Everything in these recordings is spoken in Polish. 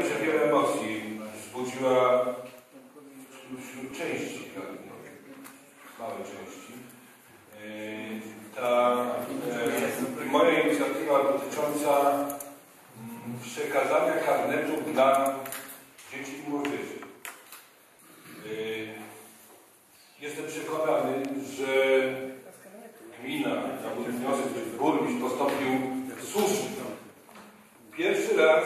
wiem, że wiele emocji wzbudziła wśród części, małej części. Yy, Ta e, moja inicjatywa dotycząca mm, przekazania karnetów dla dzieci i młodzieży. Yy, Jestem przekonany, że gmina, na mój wniosek, że burmistrz postąpił słusznie. Pierwszy raz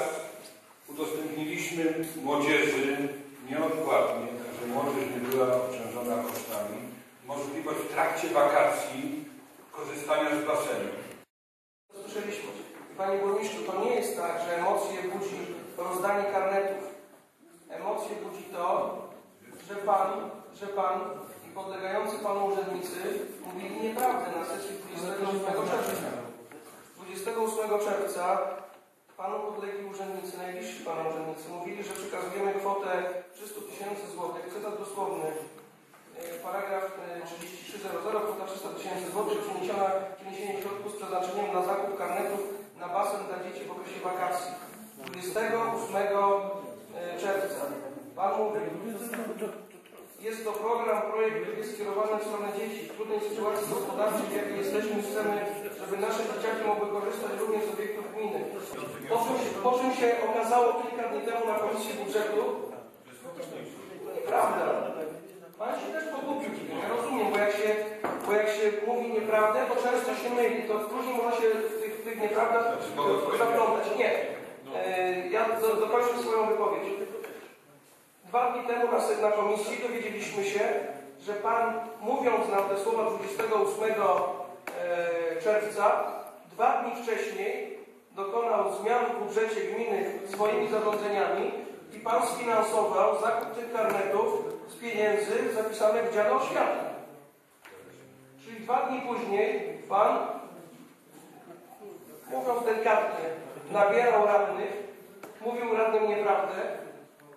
udostępniliśmy młodzieży nieodpłatnie, tak że młodzież nie była obciążona kosztami, możliwość w wakacji korzystania z basenu. Słyszeliśmy. Panie burmistrzu, to nie jest tak, że emocje budzi rozdanie karnetów. Emocje budzi to, że pan, że pan i podlegający panu urzędnicy mówili nieprawdę na sesji 28 czerwca. 28 czerwca panu podlegli urzędnicy, najbliżsi panu urzędnicy, mówili, że przekazujemy kwotę 300 tysięcy złotych. Cytat dosłowny. E, Paragraf e, 3300, kwota 300 tysięcy złotych przeniesiona, przeniesienie środków z przeznaczeniem na zakup karnetów na basen dla dzieci w okresie wakacji. 28 e, czerwca. Pan mówi, jest to program, projekt, który jest skierowany w stronę dzieci. W trudnej sytuacji gospodarczej, w jakiej jesteśmy, chcemy, żeby nasze dzieciaki mogły korzystać również z obiektów gminy. Po czym, po czym się okazało kilka dni temu na Komisji Budżetu, Nieprawda. Pan się też pogubił. Ja rozumiem, bo jak się, bo jak się mówi nieprawdę, to często się myli. To później można się w tych, tych nieprawdach zaplątać. Nie. E, Ja do, dokończę swoją wypowiedź. Dwa dni temu na, na komisji dowiedzieliśmy się, że Pan, mówiąc nam te słowa 28 e, czerwca, dwa dni wcześniej dokonał zmian w budżecie gminy swoimi zarządzeniami i Pan sfinansował zakup tych karnetów z pieniędzy zapisanych w dziale oświaty. Czyli dwa dni później Pan, mówiąc delikatnie, nabierał radnych, mówił radnym nieprawdę,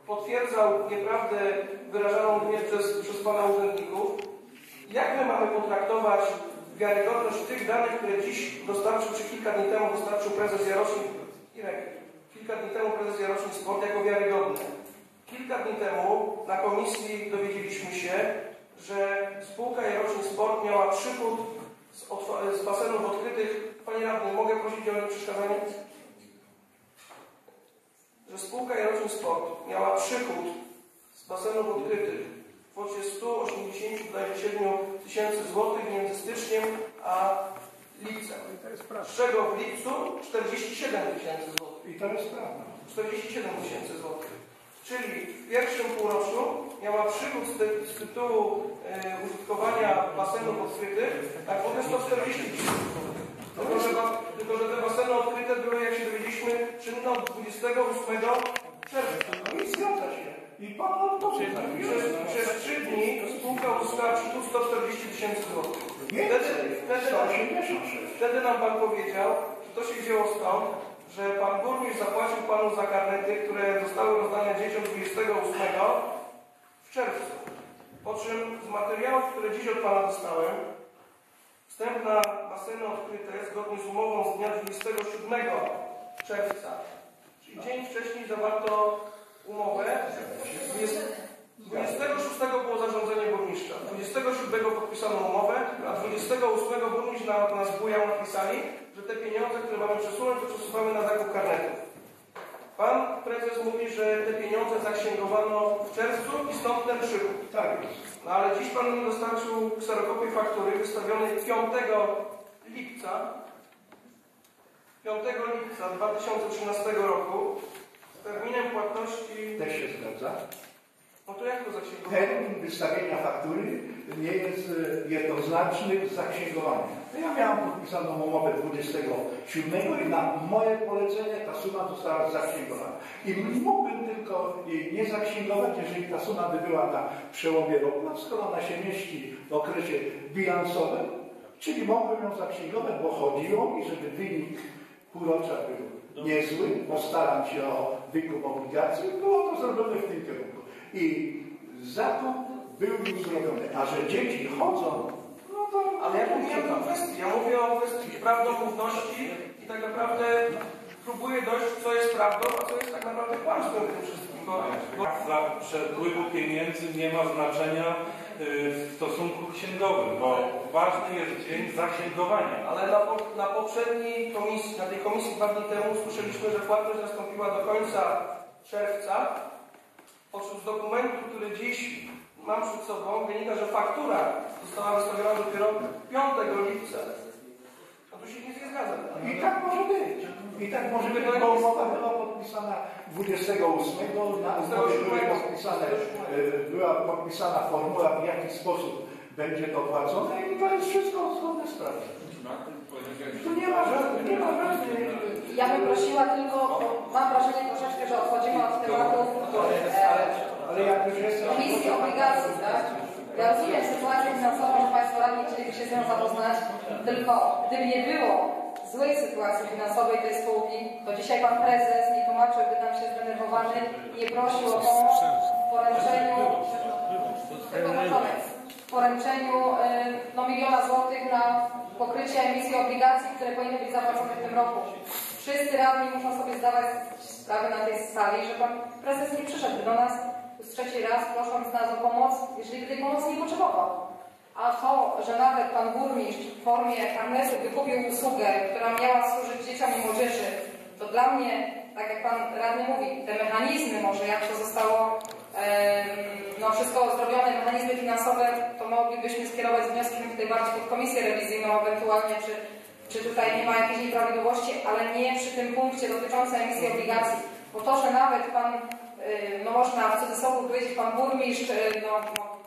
potwierdzał nieprawdę wyrażaną również przez, przez Pana urzędników. Jak my mamy potraktować wiarygodność tych danych, które dziś dostarczył, czy kilka dni temu dostarczył prezes Jaroszyn Irek, kilka dni temu prezes Jaroszyn Sport jako wiarygodne. Kilka dni temu na komisji dowiedzieliśmy się, że spółka Jaroszyn Sport miała przychód z, z basenów odkrytych. Panie radny, mogę prosić o nieprzeszkadzanie? że spółka Jaroczyn Sport miała przychód z basenów odkrytych w kwocie 187 tysięcy złotych między styczniem a lipcem. Z czego w lipcu 47 tysięcy złotych. I to jest prawda. 47 tysięcy złotych. Czyli w pierwszym półroczu miała przychód z, z tytułu e, użytkowania basenów odkrytych na kwotę 140 tysięcy złotych. Tylko że, tylko, że te baseny odkryte były, jak się dowiedzieliśmy, czynne od 28 czerwca. No i zgadza się. I pan to Przez, przez 3 dni spółka uzyskała przychód 140 tysięcy złotych. Wtedy, wtedy, 186. wtedy nam Pan powiedział, że to się wzięło stąd, że Pan Burmistrz zapłacił Panu za karnety, które zostały rozdane dzieciom 28 w czerwcu. Po czym z materiałów, które dziś od Pana dostałem, wstęp na baseny odkryte zgodnie z umową z dnia 27 czerwca, czyli dzień wcześniej zawarto umowę. 20 26 było zarządzenie burmistrza, 27 podpisano umowę, a 28 burmistrz na, nas bujał napisali, że te pieniądze, które mamy przesunąć, to przesuwamy na zakup karnetów. Pan prezes mówi, że te pieniądze zaksięgowano w czerwcu i stąd ten przychód. Tak. No ale dziś Pan mi dostarczył kserokopię faktury wystawionej 5 lipca 5 lipca 2013 roku z terminem płatności... Też się zgadza. Termin wystawienia faktury nie jest e, jednoznaczny z zaksięgowaniem. Ja miałem podpisaną umowę 27 i na moje polecenie ta suma została zaksięgowana. I mógłbym tylko jej nie zaksięgować, jeżeli ta suma by była na przełomie roku, a skoro ona się mieści w okresie bilansowym, czyli mógłbym ją zaksięgować, bo chodziło mi, żeby wynik półrocza był niezły, bo staram się o wykup obligacji, było to zrobione w tym kierunku. I zakup był już zrobiony, a że dzieci chodzą, no to... Ale ja mówię o kwestii, ja mówię o kwestii prawdomówności i tak naprawdę próbuję dojść, co jest prawdą, a co jest tak naprawdę kłamstwem. w tym wszystkim, bo, bo Dla przepływu pieniędzy nie ma znaczenia y, w stosunku księgowym, bo ważny jest dzień zaksięgowania. Ale na, po, na poprzedniej komisji, na tej komisji dwa dni temu słyszeliśmy, że płatność nastąpiła do końca czerwca. Pośród dokumentu, który dziś mam przed sobą, wynika, że faktura została wystawiona dopiero 5 lipca. No tu się nic nie zgadza. I tak może być. I tak może być, bo umowa była podpisana 28, na umowie były podpisane, e, była podpisana formuła, w jaki sposób będzie to płacone i to jest wszystko zgodne z prawem. Tu nie ma żadnych, nie ma żadnych. Ja bym prosiła tylko, mam wrażenie troszeczkę, że odchodzimy od tematu e, Ale jak już jest... emisji obligacji, tak? Ja rozumiem sytuację finansową, że Państwo radni chcieliby się z nią zapoznać, tylko gdyby nie było złej sytuacji finansowej tej spółki, to dzisiaj Pan Prezes nie tłumaczyłby nam się zdenerwowany i nie prosił o pomoc w poręczeniu, tylko na koniec, w poręczeniu y, no, miliona złotych na pokrycie emisji obligacji, które powinny być zapłacone w tym roku. Wszyscy radni muszą sobie zdawać sprawę na tej sali, że Pan Prezes nie przyszedł do nas już trzeci raz, prosząc nas o pomoc, jeżeli tej pomocy nie potrzebował. A to, że nawet Pan Burmistrz w formie karnetu wykupił usługę, która miała służyć dzieciom i młodzieży, to dla mnie, tak jak Pan radny mówi, te mechanizmy może, jak to zostało no wszystko zrobione, mechanizmy finansowe, to moglibyśmy skierować z wnioskiem tutaj bardziej pod komisję rewizyjną ewentualnie, czy, czy tutaj nie ma jakiejś nieprawidłowości, ale nie przy tym punkcie dotyczącym emisji obligacji. Bo to, że nawet Pan, y, no można w cudzysłowie powiedzieć, Pan Burmistrz, y, no, no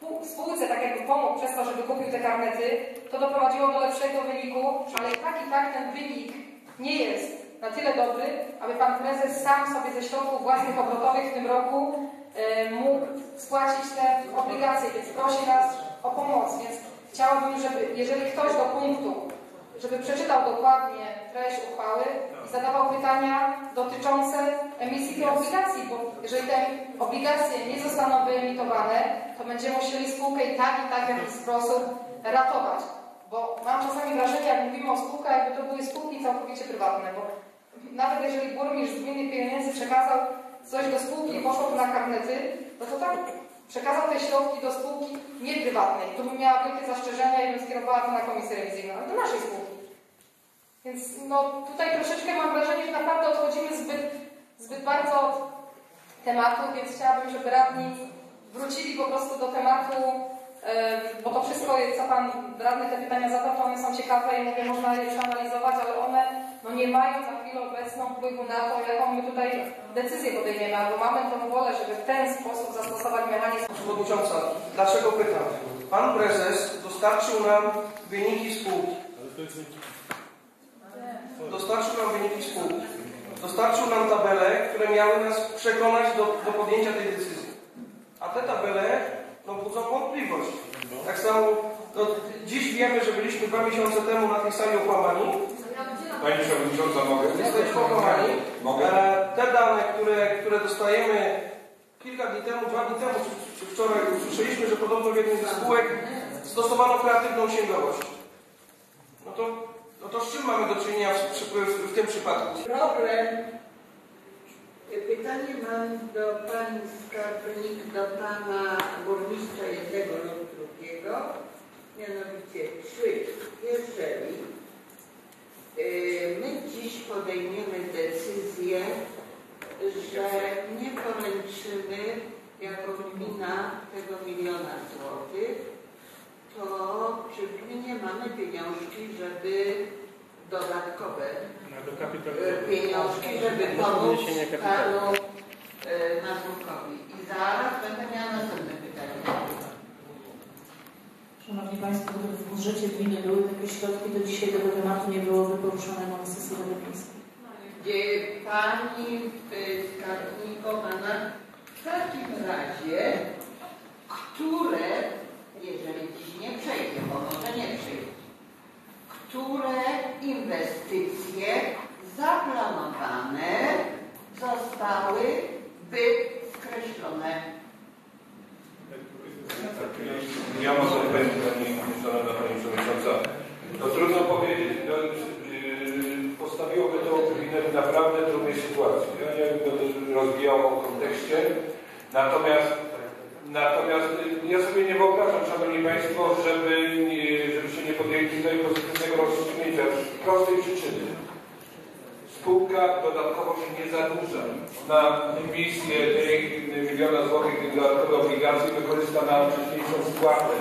pół- spółce tak jakby pomógł przez to, żeby kupił te karnety, to doprowadziło do lepszego wyniku, ale tak i tak ten wynik nie jest na tyle dobry, aby pan prezes sam sobie ze środków własnych obrotowych w tym roku e, mógł spłacić te obligacje, więc prosi nas o pomoc. Więc chciałabym, żeby jeżeli ktoś do punktu, żeby przeczytał dokładnie treść uchwały i zadawał pytania dotyczące emisji tych obligacji, bo jeżeli te obligacje nie zostaną wyemitowane, to będziemy musieli spółkę i tak, i tak w jakiś sposób ratować. Bo mam czasami wrażenie, jak mówimy o spółkach, jakby to były spółki całkowicie prywatne, bo nawet jeżeli burmistrz z gminy pieniędzy przekazał coś do spółki i poszło to na karnety, no to tak, przekazał te środki do spółki nieprywatnej. Tu bym miała wielkie zastrzeżenia i bym skierowała to na komisję rewizyjną, ale do naszej spółki. Więc no tutaj troszeczkę mam wrażenie, że naprawdę odchodzimy zbyt, zbyt bardzo od tematu, więc chciałabym, żeby radni wrócili po prostu do tematu, e, bo to wszystko, co Pan radny te pytania zadał, to one są ciekawe i mówię, można je przeanalizować, ale one no, nie mają na chwilę obecną wpływu na to, jaką my tutaj decyzję podejmiemy, albo mamy tą wolę, żeby w ten sposób zastosować mechanizm. Przewodnicząca, dlaczego pytam? Pan prezes dostarczył nam wyniki spółki. Dostarczył nam wyniki spółki. Dostarczył nam tabele, które miały nas przekonać do, do podjęcia tej decyzji. A te tabele no, budzą wątpliwość. Tak samo no, dziś wiemy, że byliśmy dwa miesiące temu na tej sali okłamani. Pani Przewodnicząca, mogę? Jesteśmy okłamani. Mogę? E, te dane, które, które dostajemy kilka dni temu, dwa dni temu, czy, czy wczoraj usłyszeliśmy, że podobno w jednej ze spółek stosowano kreatywną księgowość. No to, no to z czym mamy do czynienia w, w, w tym przypadku? Problem. Pytanie mam do pani skarbnik, do pana burmistrza jednego lub drugiego. Mianowicie, czy jeżeli my dziś podejmiemy decyzję, że nie poręczymy jako gmina tego miliona złotych, to w gminie mamy pieniążki, żeby dodatkowe e, pieniążki, żeby pomóc panu e, Mazurkowi. I zaraz będę miała następne pytanie. Szanowni Państwo, w budżecie gminy były takie środki, to dzisiaj tego tematu nie byłoby poruszane na sesji Rady Miejskiej. Pani e, skarbnikowana w takim razie, które, jeżeli dziś nie przejdzie, bo może nie przejdzie, które inwestycje zaplanowane zostały by skreślone. Ja mam zapytanie Pani, Szanowna Pani Przewodnicząca. No trudno powiedzieć. No, yy, postawiłoby to gminę w naprawdę trudnej sytuacji. Ja nie wiem, no, to, rozwijał w kontekście. Natomiast, natomiast y, ja sobie nie wyobrażam, Szanowni Państwo, żeby, nie- żebyście nie podjęli tutaj pozytywnego rozstrzygnięcia z prostej przyczyny. Spółka dodatkowo się nie zadłuża. Na emisję miliona złotych tych dodatkowych obligacji wykorzysta na wcześniejszą spłatę.